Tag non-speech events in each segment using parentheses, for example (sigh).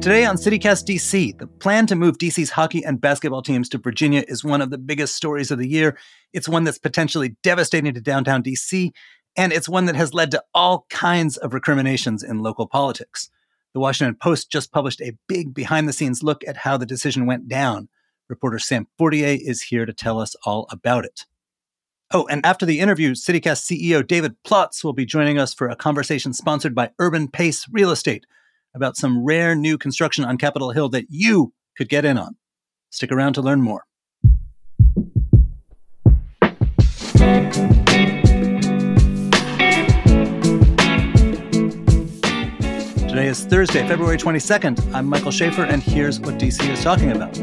Today on CityCast DC, the plan to move DC's hockey and basketball teams to Virginia is one of the biggest stories of the year. It's one that's potentially devastating to downtown DC, and it's one that has led to all kinds of recriminations in local politics. The Washington Post just published a big behind the scenes look at how the decision went down. Reporter Sam Fortier is here to tell us all about it. Oh, and after the interview, CityCast CEO David Plotz will be joining us for a conversation sponsored by Urban Pace Real Estate about some rare new construction on Capitol Hill that you could get in on. Stick around to learn more. Today is Thursday, February 22nd. I'm Michael Schaffer, and here's what DC is talking about.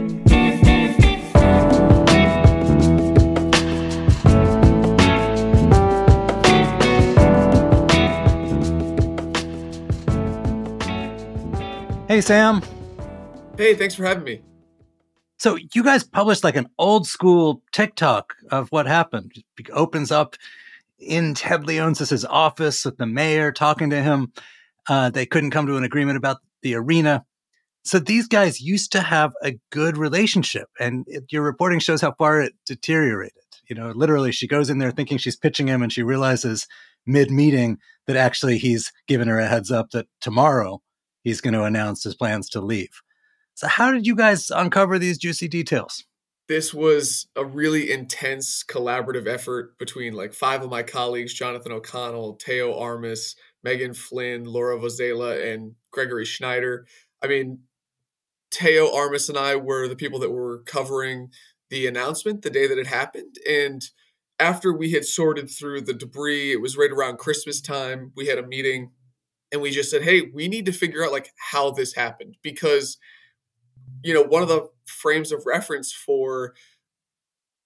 Hey, Sam. Hey, thanks for having me. So, you guys published like an old school tick-tock of what happened. It opens up in Ted Leonsis' office with the mayor talking to him. Uh, they couldn't come to an agreement about the arena. So, these guys used to have a good relationship, and it, your reporting shows how far it deteriorated. You know, literally, she goes in there thinking she's pitching him, and she realizes mid meeting that actually he's given her a heads up that tomorrow he's going to announce his plans to leave. So, how did you guys uncover these juicy details? This was a really intense collaborative effort between like five of my colleagues Jonathan O'Connell, Teo Armus, Meagan Flynn, Laura Vozzella, and Gregory Schneider. I mean, Teo Armus and I were the people that were covering the announcement the day that it happened. And after we had sorted through the debris, it was right around Christmas time. We had a meeting and we just said, "Hey, we need to figure out like how this happened because you know, one of the frames of reference for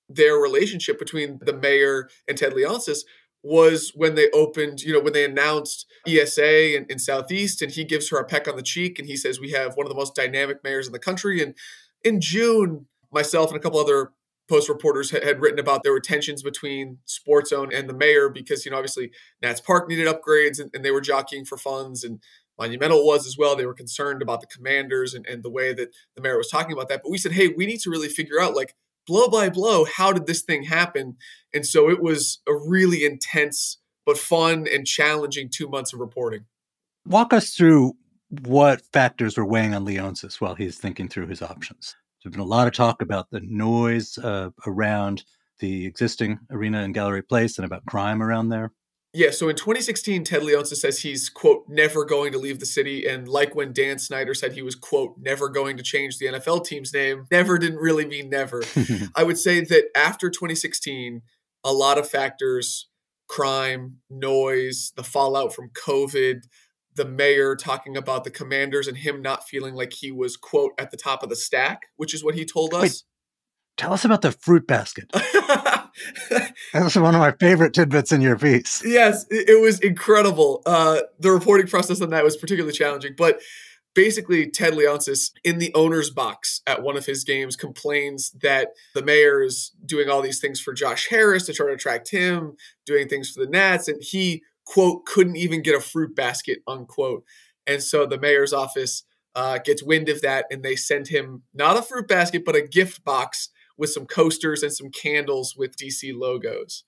their relationship between the mayor and Ted Leonsis was when they opened, you know, when they announced ESA in, in, Southeast, and he gives her a peck on the cheek, and he says, "We have one of the most dynamic mayors in the country." And in June, myself and a couple other Post reporters had written about there were tensions between Sports Zone and the mayor because, you know, obviously Nats Park needed upgrades and, and, they were jockeying for funds and Monumental was as well. They were concerned about the commanders and, and the way that the mayor was talking about that. But we said, hey, we need to really figure out like blow by blow, how did this thing happen? And so it was a really intense but fun and challenging two months of reporting. Walk us through what factors were weighing on Leonsis while he's thinking through his options. There's been a lot of talk about the noise uh, around the existing arena in Gallery Place and about crime around there. Yeah, so in 2016, Ted Leonsis says he's, quote, never going to leave the city. And like when Dan Snyder said he was, quote, never going to change the NFL team's name, never didn't really mean never. (laughs) I would say that after 2016, a lot of factors crime, noise, the fallout from COVID, the mayor talking about the commanders and him not feeling like he was quote at the top of the stack which is what he told us. Wait, tell us about the fruit basket. (laughs) That's one of my favorite tidbits in your piece. Yes it, was incredible. Uh, the reporting process on that was particularly challenging but basically ted leonsis in the owner's box at one of his games complains that the mayor is doing all these things for josh harris to try to attract him doing things for the nats and he quote, couldn't even get a fruit basket, unquote. And so the mayor's office uh, gets wind of that and they send him not a fruit basket, but a gift box with some coasters and some candles with DC logos.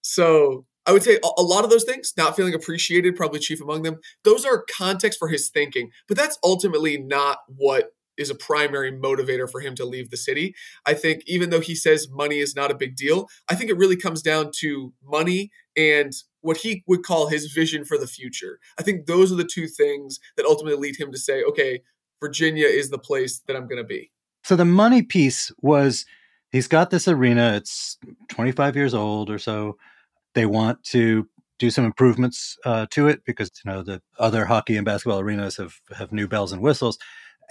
So I would say a lot of those things, not feeling appreciated, probably chief among them, those are context for his thinking. But that's ultimately not what is a primary motivator for him to leave the city. I think even though he says money is not a big deal, I think it really comes down to money and what he would call his vision for the future. I think those are the two things that ultimately lead him to say, okay, Virginia is the place that I'm going to be. So the money piece was he's got this arena, it's 25 years old or so. They want to do some improvements uh, to it because you know the other hockey and basketball arenas have have new bells and whistles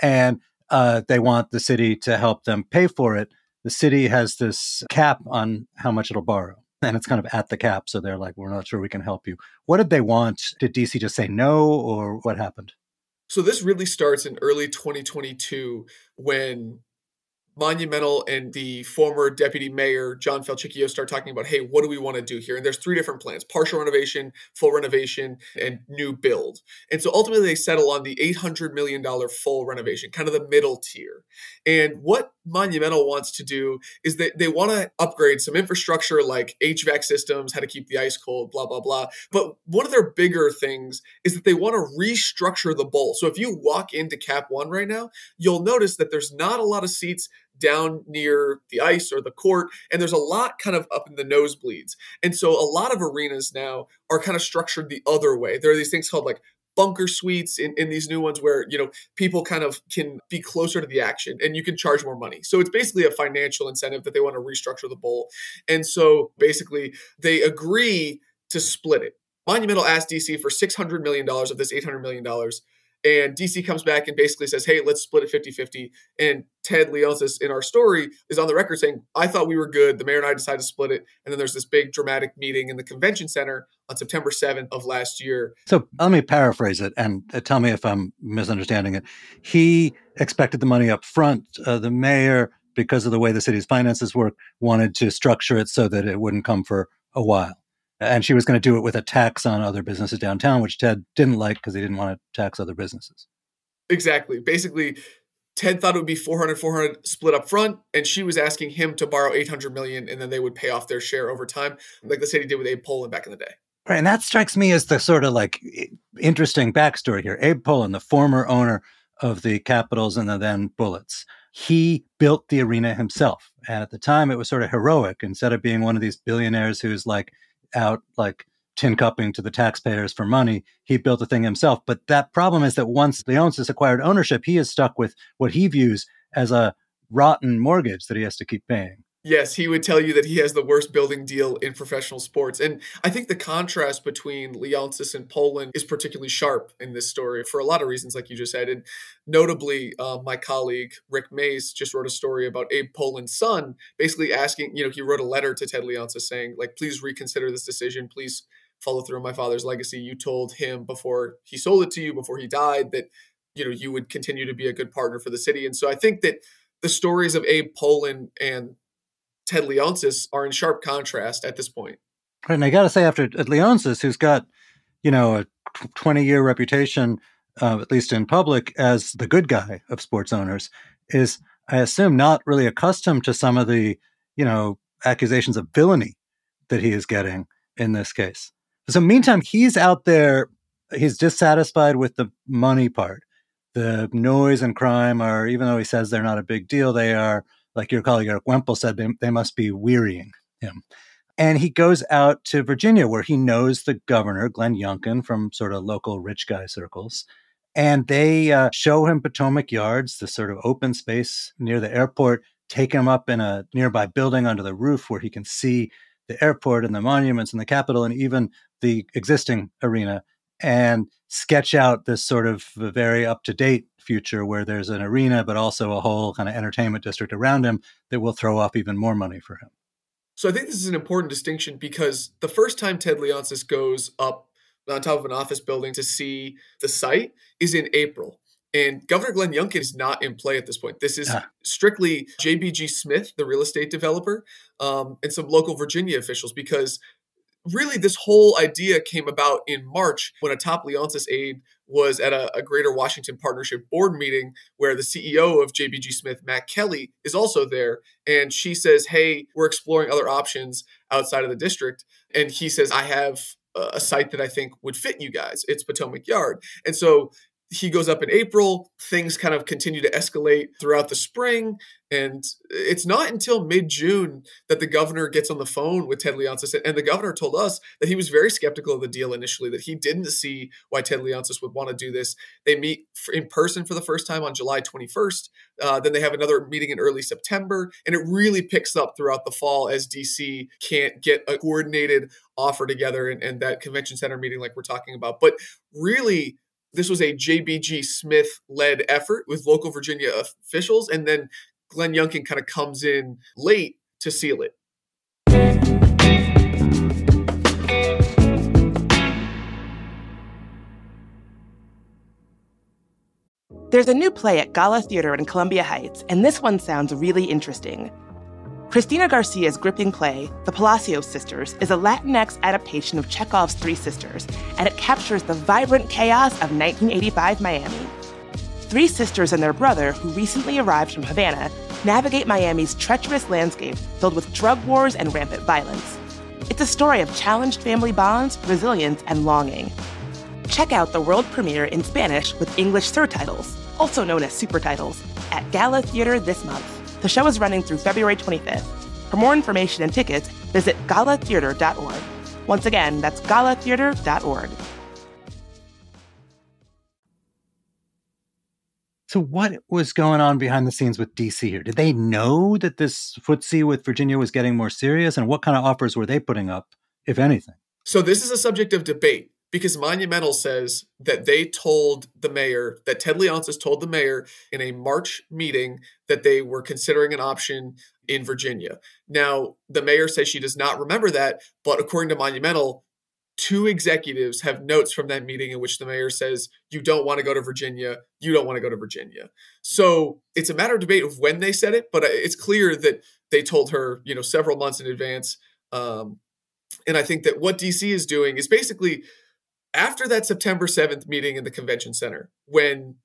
and uh, they want the city to help them pay for it. The city has this cap on how much it'll borrow, and it's kind of at the cap. So they're like, we're not sure we can help you. What did they want? Did DC just say no, or what happened? So this really starts in early 2022 when Monumental and the former deputy mayor, John Falcicchio, start talking about, hey, what do we want to do here? And there's three different plans partial renovation, full renovation, and new build. And so ultimately they settle on the $800 million full renovation, kind of the middle tier. And what Monumental wants to do is that they want to upgrade some infrastructure like HVAC systems, how to keep the ice cold, blah, blah, blah. But one of their bigger things is that they want to restructure the bowl. So if you walk into Cap One right now, you'll notice that there's not a lot of seats down near the ice or the court, and there's a lot kind of up in the nosebleeds. And so a lot of arenas now are kind of structured the other way. There are these things called like bunker suites in, in these new ones where you know people kind of can be closer to the action and you can charge more money. So it's basically a financial incentive that they want to restructure the bowl. And so basically they agree to split it. Monumental asked dc for $600 million of this $800 million and DC comes back and basically says, hey, let's split it 50 50. And Ted Leonsis in our story is on the record saying, I thought we were good. The mayor and I decided to split it. And then there's this big dramatic meeting in the convention center on September 7th of last year. So let me paraphrase it and uh, tell me if I'm misunderstanding it. He expected the money up front. Uh, the mayor, because of the way the city's finances work, wanted to structure it so that it wouldn't come for a while and she was going to do it with a tax on other businesses downtown, which Ted didn't like because he didn't want to tax other businesses. Exactly. Basically, Ted thought it would be 400 400 split up front and she was asking him to borrow 800 million and then they would pay off their share over time like the city did with Abe Pollin back in the day. Right, and that strikes me as the sort of like interesting backstory here. Abe Pollin, the former owner of the Capitals and the then Bullets, he built the arena himself. And at the time, it was sort of heroic. Instead of being one of these billionaires who's like out like tin cupping to the taxpayers for money. He built the thing himself. But that problem is that once Leonsis acquired ownership, he is stuck with what he views as a rotten mortgage that he has to keep paying. Yes, he would tell you that he has the worst building deal in professional sports. And I think the contrast between Leonsis and Pollin is particularly sharp in this story for a lot of reasons, like you just said. And notably, uh, my colleague Rick Maese just wrote a story about Abe Pollin's son, basically asking, you know, he wrote a letter to Ted Leonsis saying, like, please reconsider this decision. Please follow through on my father's legacy. You told him before he sold it to you, before he died, that, you know, you would continue to be a good partner for the city. And so I think that the stories of Abe Pollin and Ted Leonsis are in sharp contrast at this point. And I got to say, after Leonsis, who's got, you know, a 20 year reputation, uh, at least in public, as the good guy of sports owners, is, I assume, not really accustomed to some of the, you know, accusations of villainy that he is getting in this case. So, meantime, he's out there, he's dissatisfied with the money part. The noise and crime are, even though he says they're not a big deal, they are like your colleague Erik Wemple said, they, they must be wearying him. And he goes out to Virginia, where he knows the governor, Glenn Youngkin, from sort of local rich guy circles. And they uh, show him Potomac Yards, the sort of open space near the airport, take him up in a nearby building under the roof where he can see the airport and the monuments and the Capitol and even the existing arena and sketch out this sort of very up to date future where there's an arena, but also a whole kind of entertainment district around him that will throw off even more money for him. So I think this is an important distinction because the first time Ted Leonsis goes up on top of an office building to see the site is in April. And Governor Glenn Youngkin is not in play at this point. This is ah. strictly JBG Smith, the real estate developer, um, and some local Virginia officials because really this whole idea came about in March when a top Leonsis aide was at a, a, Greater Washington Partnership board meeting where the CEO of JBG Smith, Matt Kelly, is also there. And she says, Hey, we're exploring other options outside of the district. And he says, I have a site that I think would fit you guys. It's Potomac Yard. And so he goes up in April. Things kind of continue to escalate throughout the spring. And it's not until mid June that the governor gets on the phone with Ted Leonsis. And the governor told us that he was very skeptical of the deal initially, that he didn't see why Ted Leonsis would want to do this. They meet in person for the first time on July 21st. Uh, then they have another meeting in early September. And it really picks up throughout the fall as DC can't get a coordinated offer together and, and that convention center meeting, like we're talking about. But really, this was a JBG Smith led effort with local Virginia officials. And then Glenn Youngkin kind of comes in late to seal it. There's a new play at Gala Theater in Columbia Heights, and this one sounds really interesting. Cristina García's gripping play, The Palacios Sisters, is a Latinx adaptation of Chekhov's Three Sisters, and it captures the vibrant chaos of 1985 Miami. Three sisters and their brother, who recently arrived from Havana, navigate Miami's treacherous landscape filled with drug wars and rampant violence. It's a story of challenged family bonds, resilience, and longing. Check out the world premiere in Spanish with English surtitles, also known as supertitles, at Gala Theater this month. The show is running through February 25th. For more information and tickets, visit galatheater.org. Once again, that's galatheater.org. So, what was going on behind the scenes with DC here? Did they know that this footsie with Virginia was getting more serious? And what kind of offers were they putting up, if anything? So, this is a subject of debate because Monumental says that they told the mayor, that Ted Leonsis told the mayor in a March meeting that they were considering an option in Virginia. Now, the mayor says she does not remember that, but according to Monumental, two executives have notes from that meeting in which the mayor says, You don't want to go to Virginia. You don't want to go to Virginia. So it's a matter of debate of when they said it, but it's clear that they told her, you know, several months in advance. Um, and I think that what DC is doing is basically after that September 7th meeting in the convention center, when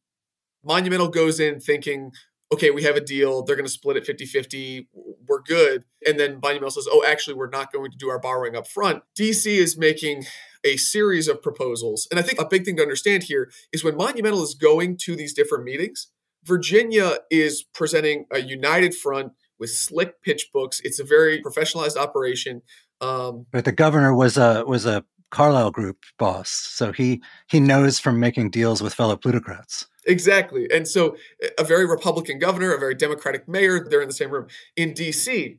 Monumental goes in thinking, okay, we have a deal, they're going to split it 50 50, we're good. And then Monumental says, oh, actually, we're not going to do our borrowing up front. DC is making a series of proposals. And I think a big thing to understand here is when Monumental is going to these different meetings, Virginia is presenting a united front with slick pitch books. It's a very professionalized operation. Um, but the governor was a was a Carlyle Group boss, so he he knows from making deals with fellow plutocrats. Exactly, and so a very Republican governor, a very Democratic mayor, they're in the same room. In D.C.,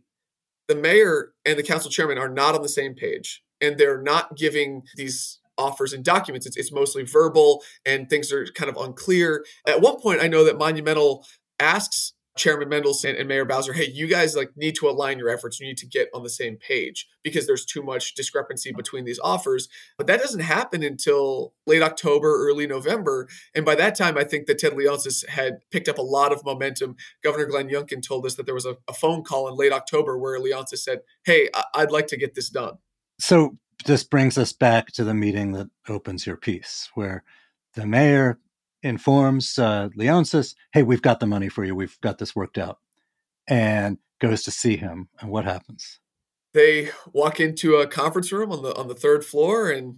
the mayor and the council chairman are not on the same page, and they're not giving these offers and documents. It's, it's mostly verbal, and things are kind of unclear. At one point, I know that Monumental asks Chairman Mendelson and Mayor Bowser, hey, you guys like need to align your efforts. You need to get on the same page because there's too much discrepancy between these offers. But that doesn't happen until late October, early November. And by that time, I think that Ted Leonsis had picked up a lot of momentum. Governor Glenn Youngkin told us that there was a, a phone call in late October where Leonsis said, hey, I- I'd like to get this done. So this brings us back to the meeting that opens your piece, where the mayor informs uh, Leonsis, hey, we've got the money for you. We've got this worked out. And goes to see him. And what happens? They walk into a conference room on the on the third floor and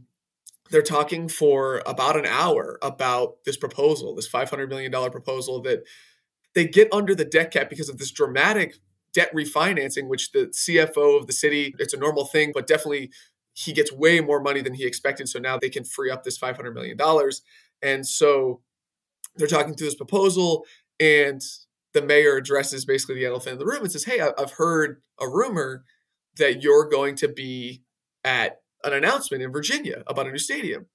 they're talking for about an hour about this proposal, this $500 million proposal that they get under the debt cap because of this dramatic debt refinancing, which the CFO of the city, it's a normal thing, but definitely he gets way more money than he expected. So now they can free up this $500 million. And so they're talking through this proposal, and the mayor addresses basically the elephant in the room and says, Hey, I've heard a rumor that you're going to be at an announcement in Virginia about a new stadium.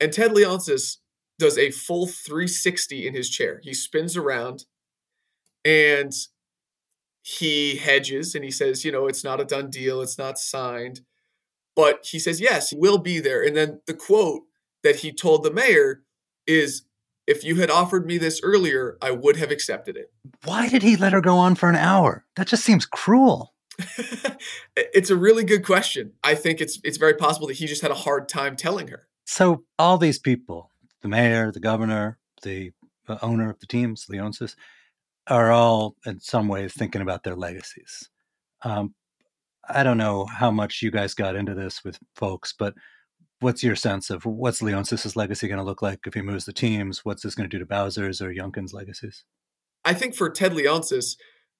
And Ted Leonsis does a full 360 in his chair. He spins around and he hedges and he says, You know, it's not a done deal, it's not signed. But he says, Yes, we'll be there. And then the quote that he told the mayor is, if you had offered me this earlier, I would have accepted it. Why did he let her go on for an hour? That just seems cruel. (laughs) it's a really good question. I think it's it's very possible that he just had a hard time telling her. So all these people, the mayor, the governor, the owner of the teams, Leonsis, are all in some ways thinking about their legacies. Um, I don't know how much you guys got into this with folks, but what's your sense of what's Leonsis's legacy going to look like if he moves the teams? What's this going to do to Bowser's or Youngkin's legacies? I think for Ted Leonsis,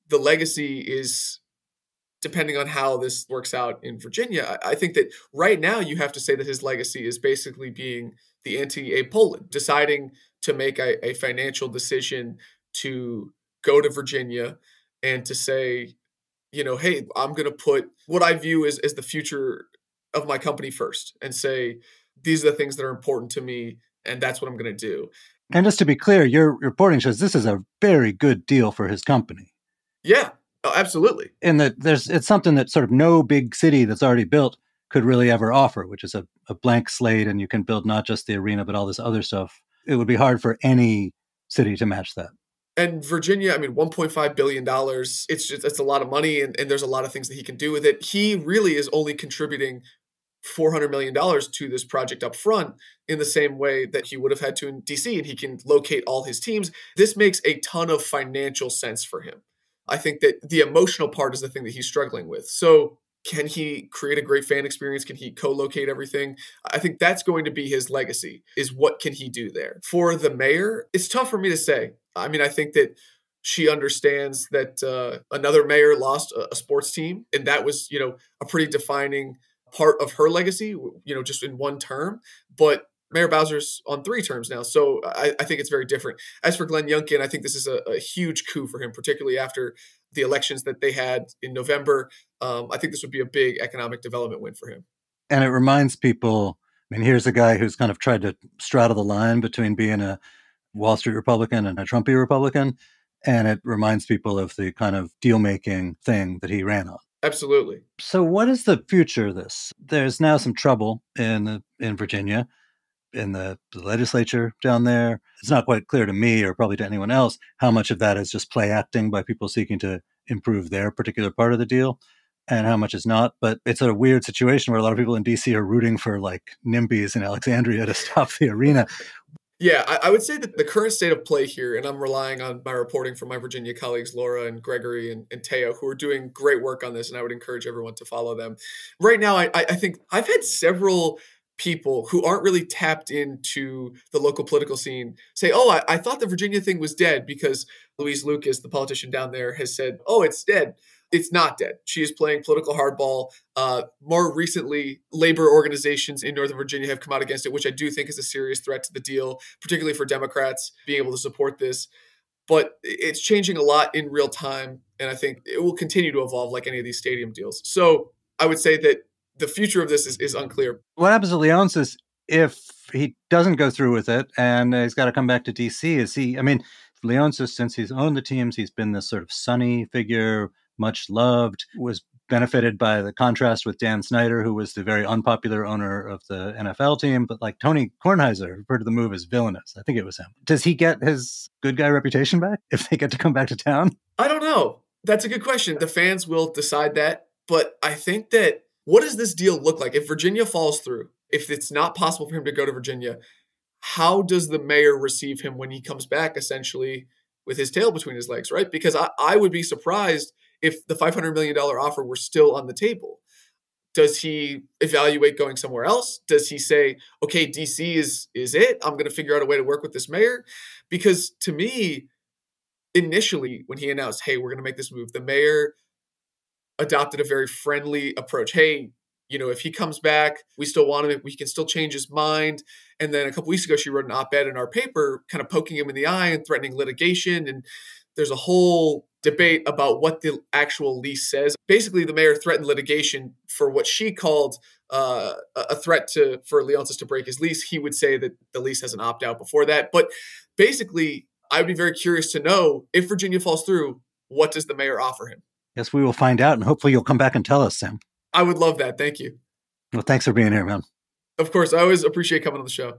the legacy is depending on how this works out in Virginia. I think that right now you have to say that his legacy is basically being the anti-Abe Pollin, deciding to make a, a financial decision to go to Virginia and to say, you know, hey, I'm going to put what I view as, as the future of my company first and say these are the things that are important to me and that's what i'm going to do. And just to be clear your reporting shows this is a very good deal for his company. Yeah. Oh, absolutely. And that there's it's something that sort of no big city that's already built could really ever offer which is a, a blank slate and you can build not just the arena but all this other stuff. It would be hard for any city to match that. And Virginia, I mean, $1.5 billion, it's just, it's a lot of money and, and there's a lot of things that he can do with it. He really is only contributing $400 million to this project up front in the same way that he would have had to in DC, and he can locate all his teams. This makes a ton of financial sense for him. I think that the emotional part is the thing that he's struggling with. So, can he create a great fan experience? Can he co-locate everything? I think that's going to be his legacy. Is what can he do there? For the mayor, it's tough for me to say. I mean, I think that she understands that uh, another mayor lost a, a sports team, and that was, you know, a pretty defining part of her legacy, you know, just in one term. But Mayor Bowser's on three terms now, so I, I think it's very different. As for Glenn Youngkin, I think this is a, a, huge coup for him, particularly after the elections that they had in November. Um, I think this would be a big economic development win for him. And it reminds people. I mean, here's a guy who's kind of tried to straddle the line between being a Wall Street Republican and a Trumpy Republican, and it reminds people of the kind of deal making thing that he ran on. Absolutely. So, what is the future of this? There's now some trouble in in Virginia, in the, legislature down there. It's not quite clear to me, or probably to anyone else, how much of that is just play acting by people seeking to improve their particular part of the deal, and how much is not. But it's a weird situation where a lot of people in DC are rooting for like NIMBYs in Alexandria to (laughs) stop the arena. Yeah, I, I, would say that the current state of play here, and I'm relying on my reporting from my Virginia colleagues, Laura and Gregory and, and Teo, who are doing great work on this, and I would encourage everyone to follow them. Right now, I, I think I've had several people who aren't really tapped into the local political scene say, Oh, I, I, thought the Virginia thing was dead because Louise Lucas, the politician down there, has said, Oh, it's dead it's not dead. She is playing political hardball. Uh, more recently, labor organizations in Northern Virginia have come out against it, which I do think is a serious threat to the deal, particularly for Democrats being able to support this. But it's changing a lot in real time, and I think it will continue to evolve like any of these stadium deals. So I would say that the future of this is, is unclear. What happens to Leonsis if he doesn't go through with it and he's got to come back to DC? Is he, I mean, Leonsis, since he's owned the teams, he's been this sort of sunny figure, much loved, was benefited by the contrast with Dan Snyder, who was the very unpopular owner of the NFL team. But like Tony Kornheiser referred to the move as villainous. I think it was him. Does he get his good guy reputation back (laughs) if they get to come back to town? I don't know. That's a good question. The fans will decide that. But I think that what does this deal look like? If Virginia falls through, if it's not possible for him to go to Virginia, how does the mayor receive him when he comes back essentially with his tail between his legs, right? Because I, I would be surprised if the $500 million offer were still on the table? Does he evaluate going somewhere else? Does he say, okay, DC is is it? I'm going to figure out a way to work with this mayor? Because to me, initially, when he announced, hey, we're going to make this move, the mayor adopted a very friendly approach. Hey, you know, if he comes back, we still want him, we can still change his mind. And then a couple weeks ago, she wrote an op ed in our paper, kind of poking him in the eye and threatening litigation. And there's a whole debate about what the actual lease says. Basically, the mayor threatened litigation for what she called uh, a threat to for Leonsis to break his lease. He would say that the lease has an opt out before that. But basically, I would be very curious to know if Virginia falls through, what does the mayor offer him? Yes, we will find out, and hopefully you'll come back and tell us, Sam. I would love that. Thank you. Well, thanks for being here, man. Of course, I always appreciate coming on the show.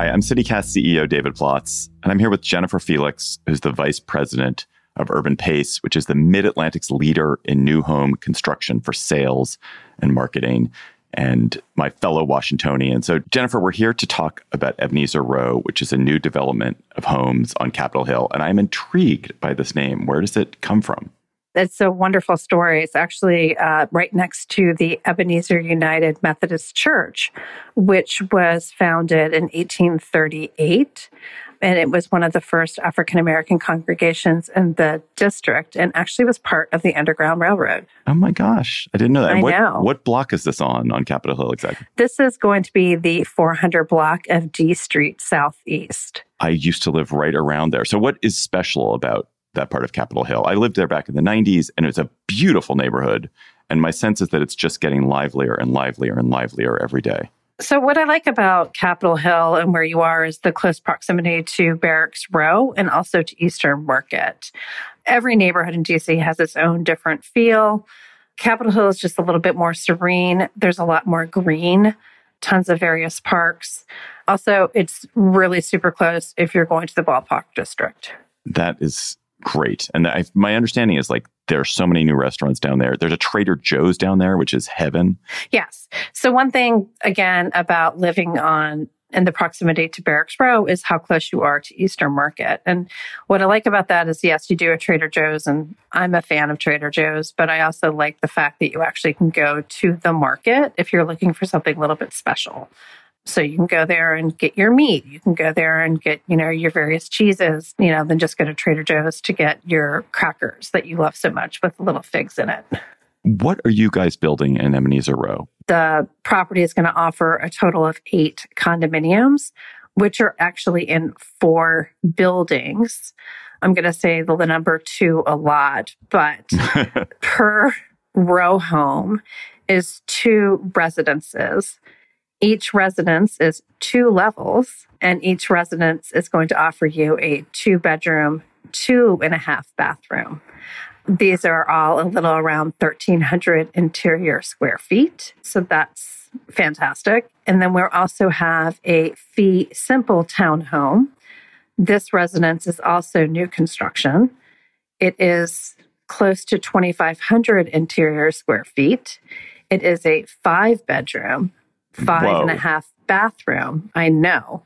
Hi, I'm CityCast CEO David Plotz, and I'm here with Jennifer Felix, who's the Vice President of Urban Pace, which is the Mid Atlantic's leader in new home construction for sales and marketing, and my fellow Washingtonian. So, Jennifer, we're here to talk about Ebenezer Row, which is a new development of homes on Capitol Hill. And I'm intrigued by this name. Where does it come from? It's a wonderful story. It's actually uh, right next to the Ebenezer United Methodist Church, which was founded in 1838. And it was one of the first African American congregations in the district and actually was part of the Underground Railroad. Oh my gosh. I didn't know that. I what, know. What block is this on, on Capitol Hill exactly? This is going to be the 400 block of D Street Southeast. I used to live right around there. So, what is special about that part of Capitol Hill. I lived there back in the 90s and it was a beautiful neighborhood. And my sense is that it's just getting livelier and livelier and livelier every day. So, what I like about Capitol Hill and where you are is the close proximity to Barracks Row and also to Eastern Market. Every neighborhood in DC has its own different feel. Capitol Hill is just a little bit more serene. There's a lot more green tons of various parks. Also, it's really super close if you're going to the ballpark district. That is great. And I, my understanding is like there are so many new restaurants down there. There's a Trader Joe's down there, which is heaven. Yes. So one thing again about living on in the proximity to Barracks Row is how close you are to Eastern Market. And what I like about that is, yes, you do a Trader Joe's, and I'm a fan of Trader Joe's, but I also like the fact that you actually can go to the market if you're looking for something a little bit special. So you can go there and get your meat. You can go there and get, you know, your various cheeses, you know, then just go to Trader Joe's to get your crackers that you love so much with little figs in it. What are you guys building in Ebenezer Row? The property is going to offer a total of eight condominiums, which are actually in four buildings. I'm going to say the number two a lot, but (laughs) per row home is two residences. Each residence is two levels, and each residence is going to offer you a two bedroom, two and a half bathroom. These are all a little around 1,300 interior square feet. So that's fantastic. And then we also have a fee simple townhome. This residence is also new construction. It is close to 2,500 interior square feet. It is a five bedroom, five Whoa. and a half bathroom. I know.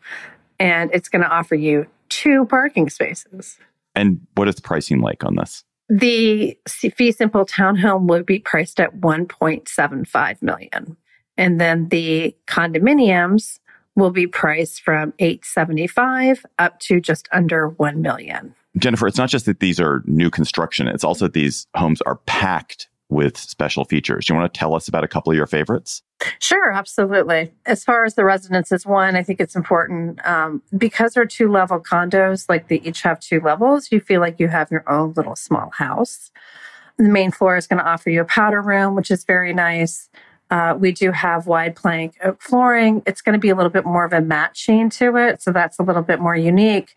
And it's going to offer you two parking spaces. And what is the pricing like on this? The fee simple townhome would be priced at 1.75 million. And then the condominiums will be priced from 875 up to just under 1 million. Jennifer, it's not just that these are new construction, it's also that these homes are packed with special features. Do you want to tell us about a couple of your favorites? Sure, absolutely. As far as the residences, one, I think it's important um, because they're two level condos, like they each have two levels, you feel like you have your own little small house. The main floor is going to offer you a powder room, which is very nice. Uh, we do have wide plank oak flooring. It's going to be a little bit more of a matte sheen to it. So that's a little bit more unique.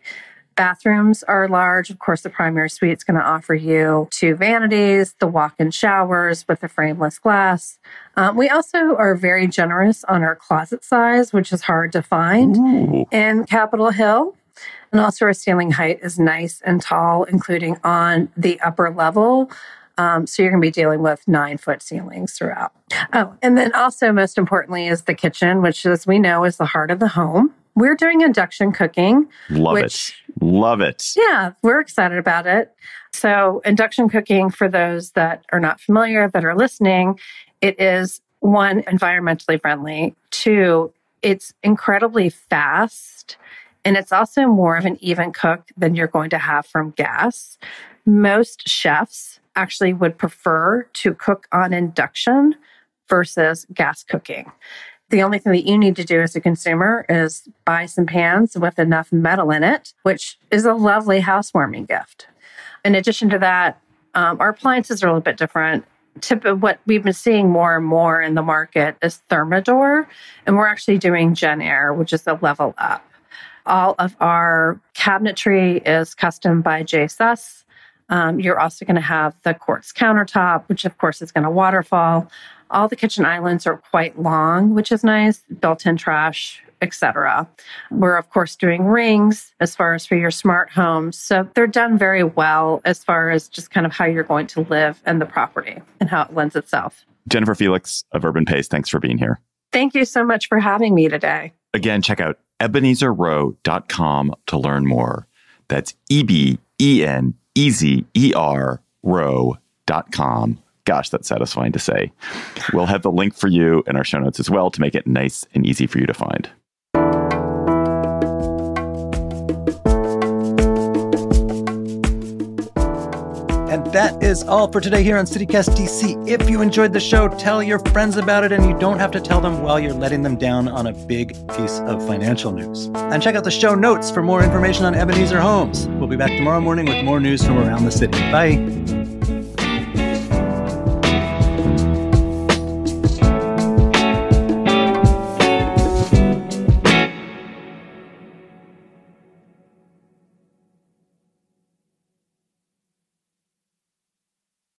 Bathrooms are large. Of course, the primary suite is going to offer you two vanities, the walk in showers with the frameless glass. Um, we also are very generous on our closet size, which is hard to find Ooh. in Capitol Hill. And also, our ceiling height is nice and tall, including on the upper level. Um, so you're going to be dealing with nine foot ceilings throughout. Oh, and then also, most importantly, is the kitchen, which, as we know, is the heart of the home. We're doing induction cooking. Love which, it. Love it. Yeah, we're excited about it. So, induction cooking, for those that are not familiar, that are listening, it is one, environmentally friendly. Two, it's incredibly fast. And it's also more of an even cook than you're going to have from gas. Most chefs actually would prefer to cook on induction versus gas cooking. The only thing that you need to do as a consumer is buy some pans with enough metal in it, which is a lovely housewarming gift. In addition to that, um, our appliances are a little bit different. Tip what we've been seeing more and more in the market is Thermador, and we're actually doing JennAir, which is a level up. All of our cabinetry is custom by J Suss. Um, you're also going to have the quartz countertop, which of course is going to waterfall. All the kitchen islands are quite long, which is nice, built-in trash, etc. We're of course doing rings as far as for your smart homes. So they're done very well as far as just kind of how you're going to live in the property and how it lends itself. Jennifer Felix of Urban Pace, thanks for being here. Thank you so much for having me today. Again, check out ebenezerrow.com to learn more. That's E B E N E Z E R row.com. Gosh, that's satisfying to say. We'll have the link for you in our show notes as well to make it nice and easy for you to find. Is all for today here on CityCast DC. If you enjoyed the show, tell your friends about it, and you don't have to tell them while you're letting them down on a big piece of financial news. And check out the show notes for more information on Ebenezer Homes. We'll be back tomorrow morning with more news from around the city. Bye.